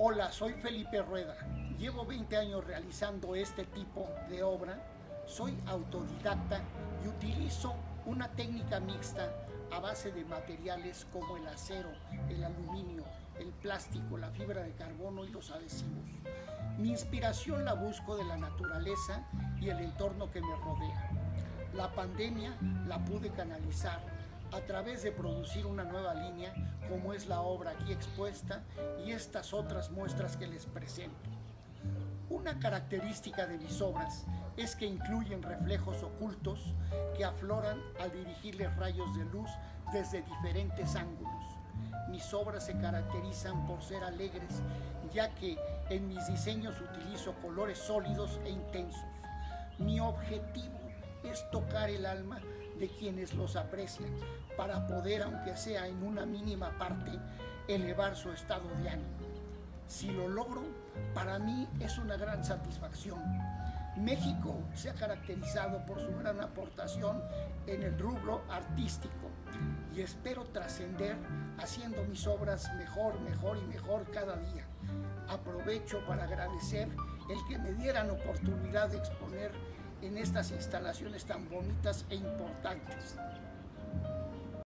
Hola, soy Felipe Rueda. Llevo 20 años realizando este tipo de obra. Soy autodidacta y utilizo una técnica mixta a base de materiales como el acero, el aluminio, el plástico, la fibra de carbono y los adhesivos. Mi inspiración la busco de la naturaleza y el entorno que me rodea. La pandemia la pude canalizar a través de producir una nueva línea como es la obra aquí expuesta y estas otras muestras que les presento. Una característica de mis obras es que incluyen reflejos ocultos que afloran al dirigirles rayos de luz desde diferentes ángulos. Mis obras se caracterizan por ser alegres, ya que en mis diseños utilizo colores sólidos e intensos. Mi objetivo es tocar el alma de quienes los aprecian para poder, aunque sea en una mínima parte, elevar su estado de ánimo. Si lo logro, para mí es una gran satisfacción. México se ha caracterizado por su gran aportación en el rubro artístico y espero trascender haciendo mis obras mejor, mejor y mejor cada día. Aprovecho para agradecer el que me dieran oportunidad de exponer estas instalaciones tan bonitas e importantes.